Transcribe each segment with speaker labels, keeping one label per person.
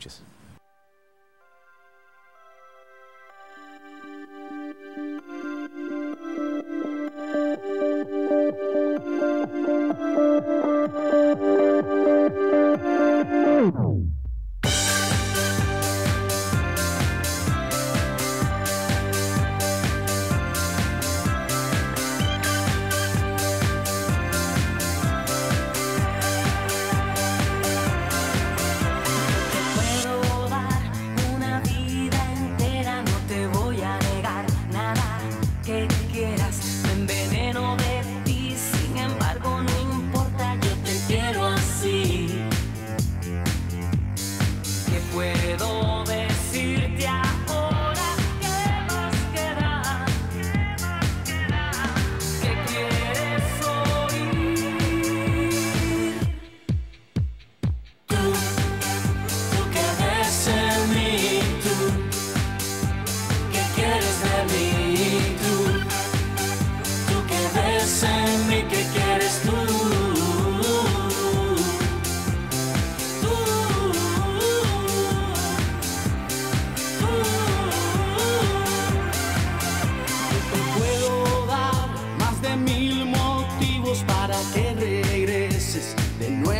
Speaker 1: noches.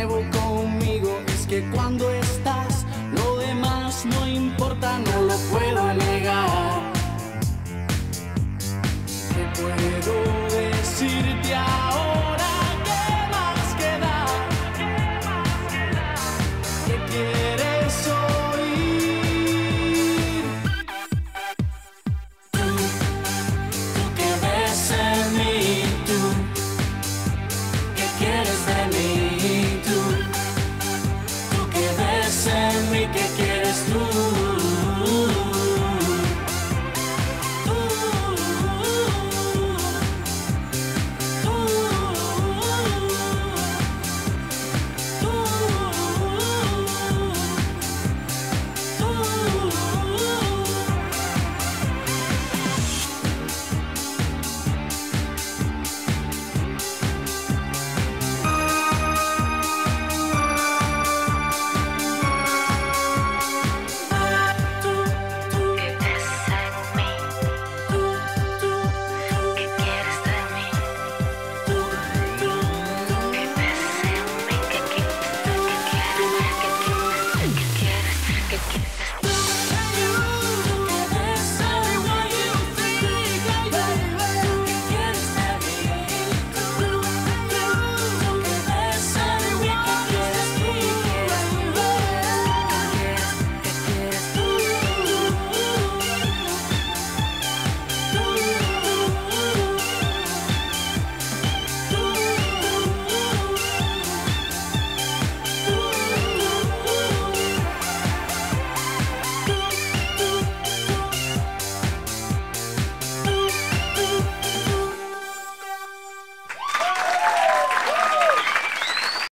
Speaker 2: nuevo conmigo es que cuando estás, lo demás no importa, no lo puedo negar. ¿Qué puedo decirte ahora? ¿Qué más queda? ¿Qué
Speaker 3: más queda? ¿Qué